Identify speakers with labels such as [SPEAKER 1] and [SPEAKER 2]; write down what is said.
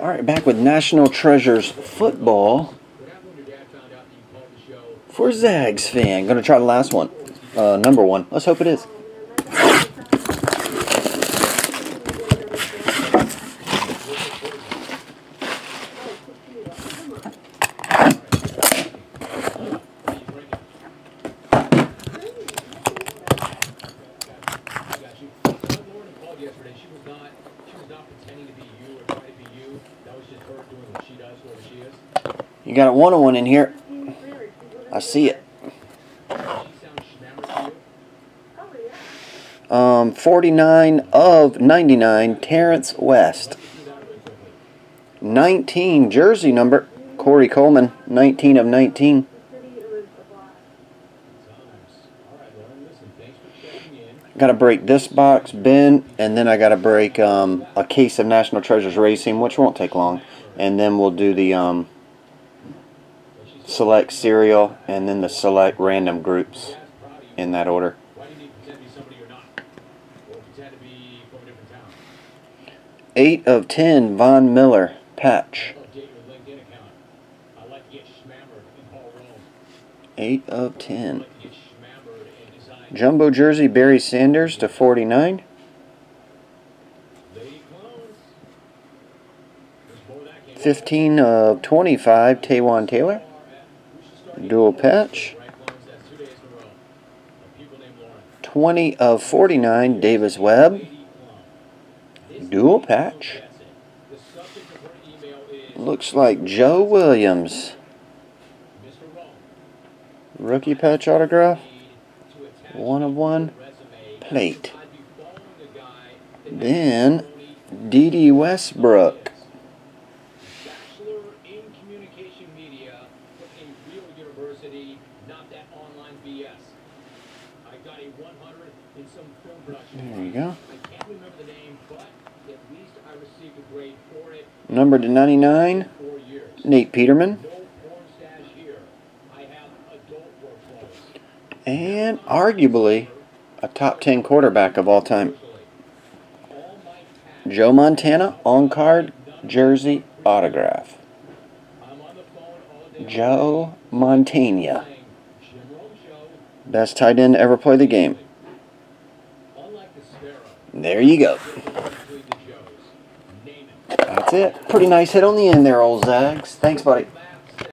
[SPEAKER 1] All right, back with National Treasures football for Zags fan. Going to try the last one, uh, number one. Let's hope it is.
[SPEAKER 2] yesterday. She was not she was not pretending to be you or trying to be you. That was just her doing what she does, whoever she is.
[SPEAKER 1] You got a one on one in here. I see it.
[SPEAKER 2] She sounds schmammered to you.
[SPEAKER 1] Um, 49 of 99, Terrance West. 19, jersey number, Corey Coleman, 19 of 19.
[SPEAKER 2] Times. All right, Lauren, listen, thanks for checking in.
[SPEAKER 1] Got to break this box, bin, and then I got to break um, a case of National Treasures Racing, which won't take long. And then we'll do the um, select serial and then the select random groups in that order. 8 of 10, Von Miller, patch. 8 of
[SPEAKER 2] I
[SPEAKER 1] Jumbo jersey, Barry Sanders to 49.
[SPEAKER 2] Lady clones. Before that came
[SPEAKER 1] 15 of 25, Taywan Taylor. Dual patch.
[SPEAKER 2] Row. Of people named Lauren.
[SPEAKER 1] 20 of 49, Davis Webb. Dual patch. Looks like Joe Williams. Rookie patch autograph.
[SPEAKER 2] Need to attach
[SPEAKER 1] One of one. Plate.
[SPEAKER 2] I'd be following a guy that
[SPEAKER 1] Then Dede Westbrook.
[SPEAKER 2] Bachelor in Communication Media from a real university, not that online BS. I got a 100 in some film production.
[SPEAKER 1] There you go.
[SPEAKER 2] I can't remember the name, but I received a grade for it
[SPEAKER 1] Number to 99. Nate Peterman. And arguably a top 10 quarterback of all time. Joe Montana, on card, jersey, autograph. Joe Montana. Best tight end to ever play the game. There you go. That's it. Pretty nice hit on the end there, old Zags. Thanks, buddy.